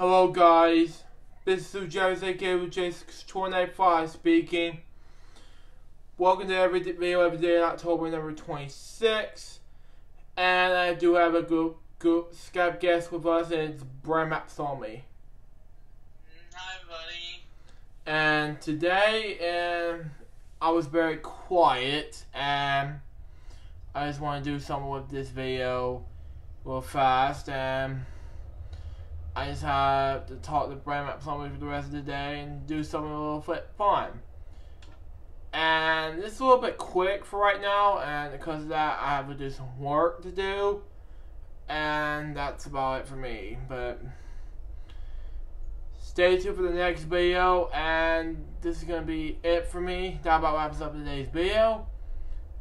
Hello guys, this is Jose Gable J625 speaking. Welcome to every video every day in October number 26. And I do have a good, good Skype guest with us and it's Brian Mapsomi. Hi, buddy. And today, um, I was very quiet and I just want to do something with this video real fast and I just have to talk to Brian Mapsomi for the rest of the day and do something a little bit fun. And it's a little bit quick for right now, and because of that, I have to do some work to do, and that's about it for me. But stay tuned for the next video, and this is gonna be it for me. That about wraps up today's video.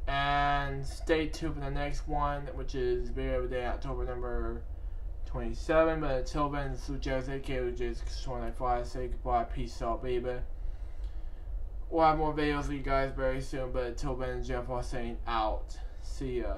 And stay tuned for the next one, which is video of the day, October number 27. But until then, this is Jose, aka just 25. Say goodbye, peace out, baby. We'll have more videos for you guys very soon, but until then, Jeff was saying out. See ya.